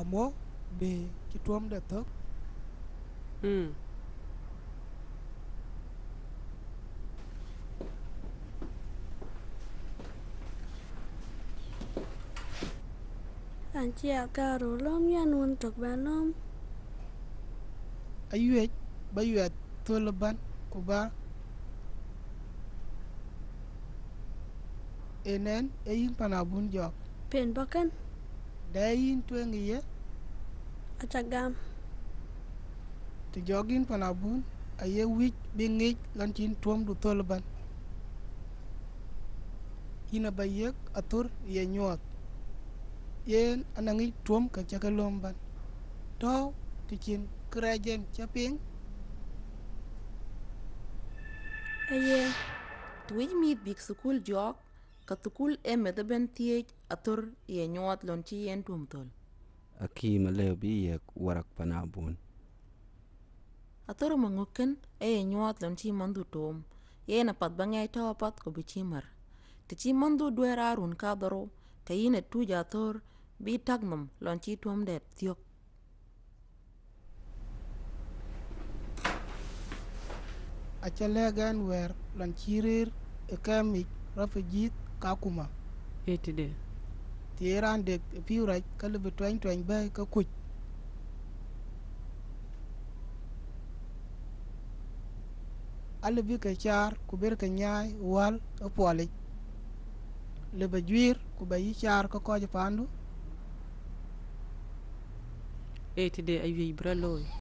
amo be ci tuom de tok mm An chia karo lom ya nun tok ba lom. ayuec ba yuɛt tholo ban ku ba enen e yin pana bun jok Pen bakan. Da yin tueng ye Acha gam. ti jok yin pana bun aye wic bi ŋic lan cin tuom du tholo ban yin aba yek athur ye nyuɔth yen ana ŋic tuom ka cake lom ban tɔu ti cin kerɛjeng ca piŋ Ayen. Tuwic mith bik sukul jok ka thukul e medho ben thiec athur ye nyuɔth lon ci yen tuom thol aki maleo bi yek warak panabun athor omaŋoken e ye nyuɔth lon ci dhu tom yen apath ba ŋɛc tɔ apath kobi ci mar ti ci dwer arun kadhoro ka yin etuc athor bi tak nom lon ci det thiok aca lɛɛgɛn wɛɛr lan ci reer e kɛɛmic ka kuma. Etide ti yeran de piura kalbe twain twain be ka kuc alibi ka char ku bir ka nyaai wal apuolic lebe juir ku ba yi char ka koji pandu. Etide aywei bra looi